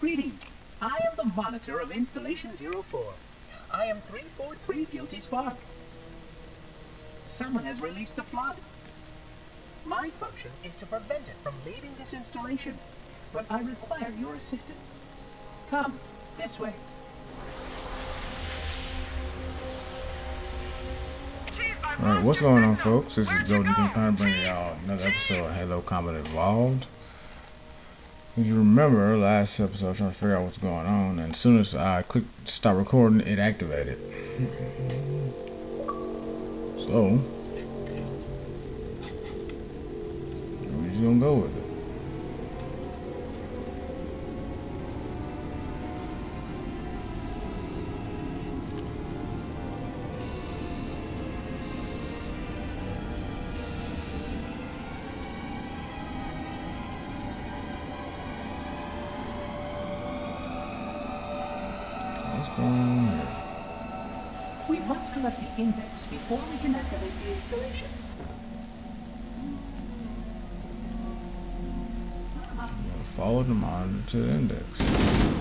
Greetings. I am the monitor of Installation 04. I am 343 Guilty Spark. Someone has released the flood. My function is to prevent it from leaving this installation, but I require your assistance. Come, this way. Alright, what's going on folks? This is Golden King bringing y'all another episode of Halo Combat Evolved. As you remember, last episode I was trying to figure out what's going on, and as soon as I clicked stop recording, it activated. So, we're just gonna go with it. We must collect the index before we can activate the installation. Follow the monitor to the index.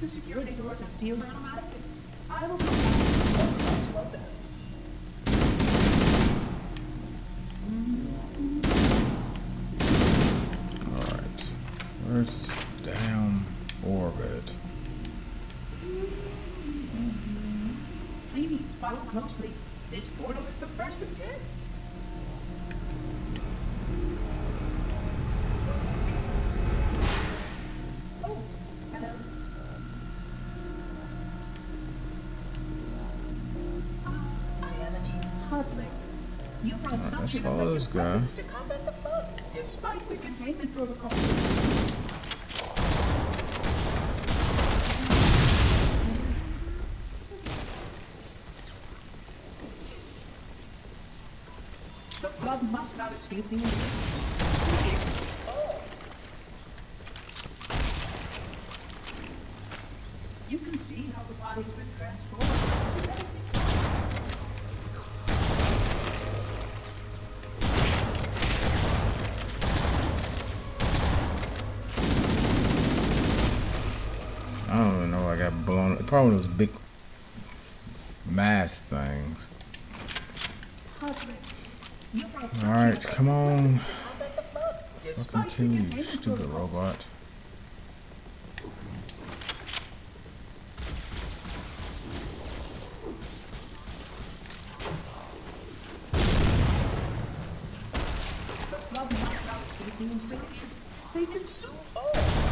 The security doors have sealed automatically. I will come back puzzling. You brought let's suction follow this guy. to combat the flood, despite the containment protocol. The flood must not escape the invasion. You can see how the body's been transformed. Probably those big mass things. Puzzling. You brought All suction right, effective come on. weapons to combat the flood, Fucking you, stupid robot. The flood must not escape the installation. They consume all.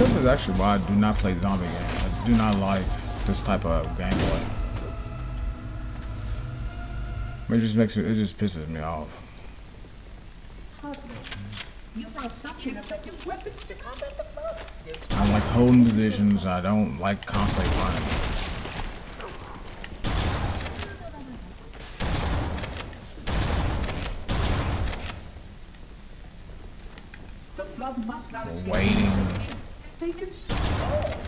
This is actually why I do not play zombie games. I do not like this type of gameplay. It just makes it. It just pisses me off. Puzzling. You brought suction effective weapons to combat the flood, I despite don't like holding positions. I don't like constantly running. the flood must not escape Waiting. They consume all.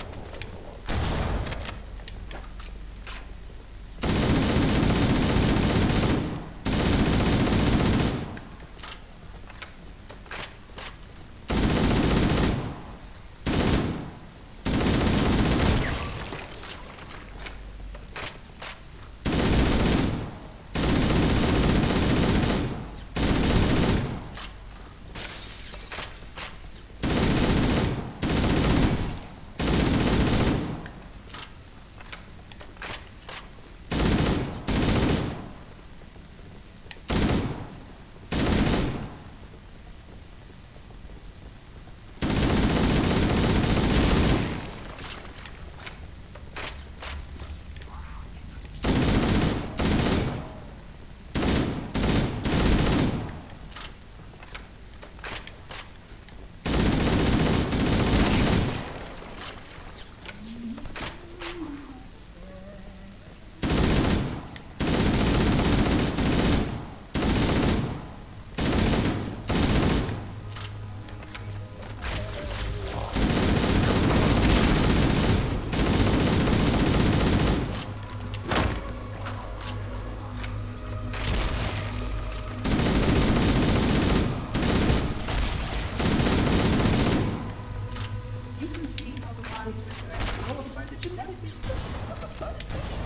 You can see how the body's been transformed by the genetic destruction of the flood infection.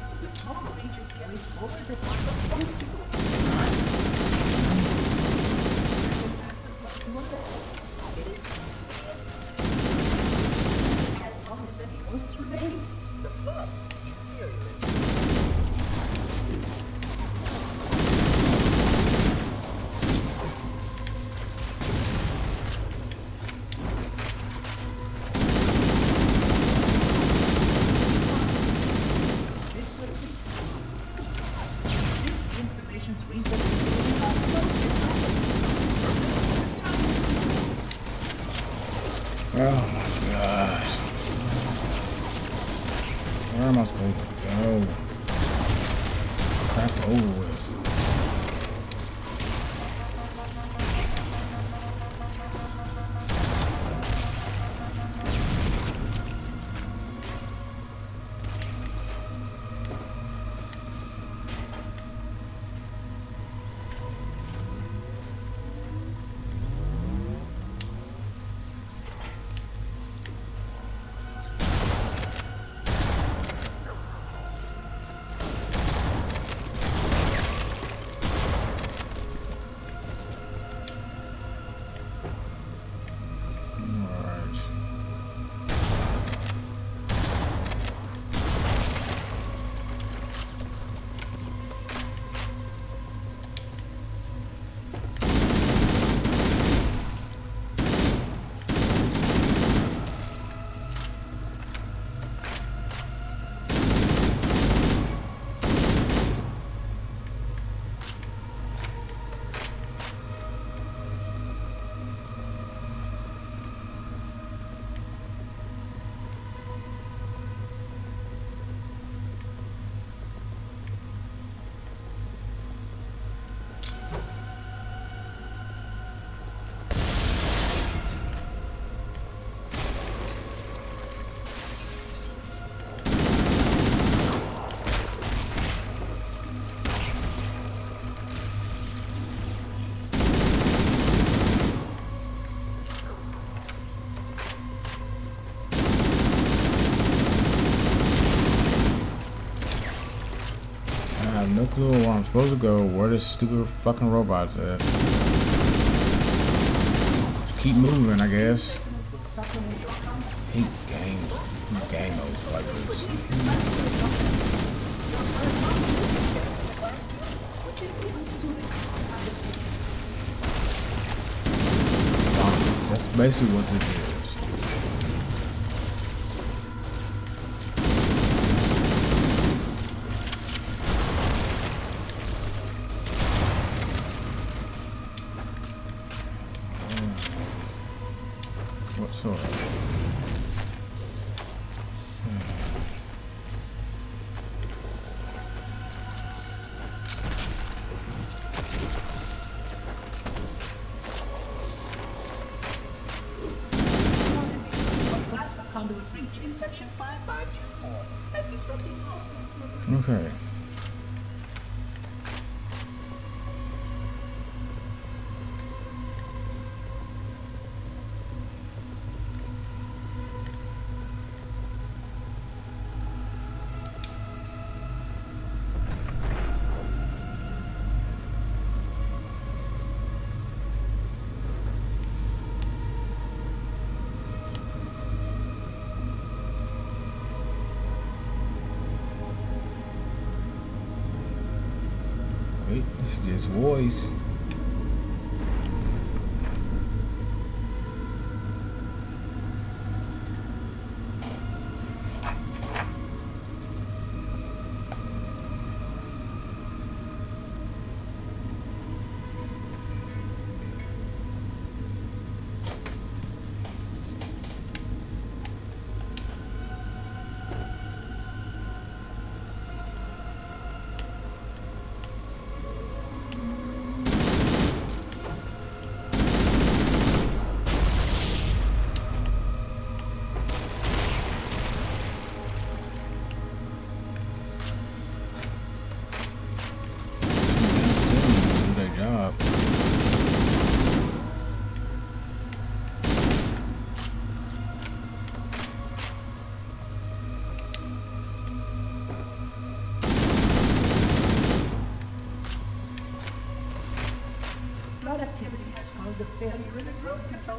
The small creatures carry spores that are supposed installation's supposed to go, where this stupid fucking robot's at. Just keep moving, I guess. Hate games, game modes like this. That's basically what this is. Section 5524 has disrupted all. Okay. Voice.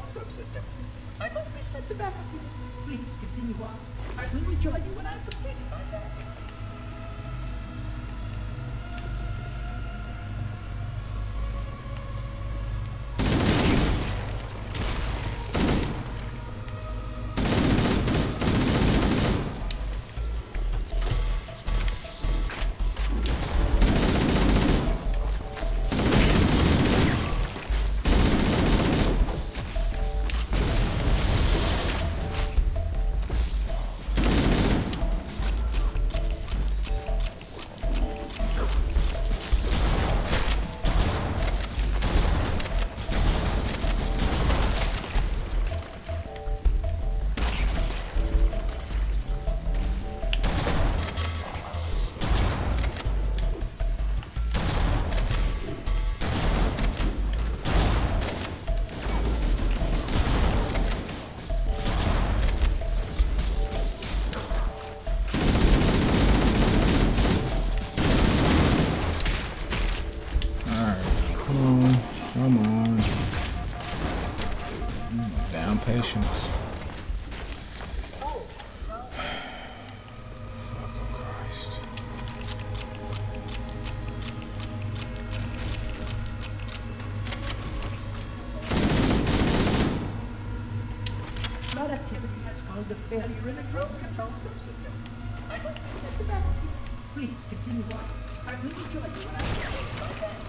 Subsystem. I must be sent to backup unit. Please continue on. I will rejoin you subsystem. I must be sent. Please continue on. I you when completed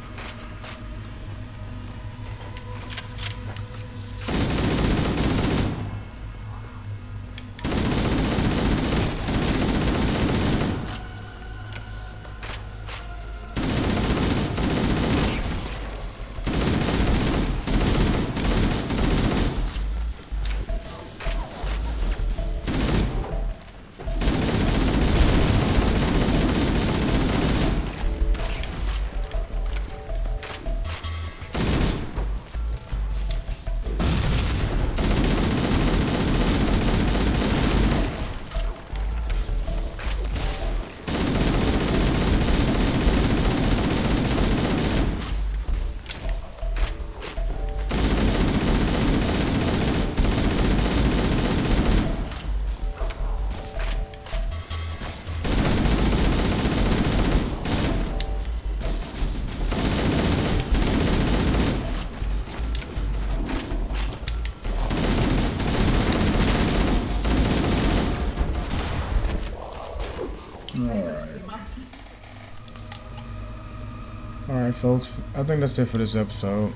folks. I think that's it for this episode.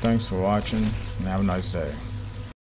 Thanks for watching and have a nice day.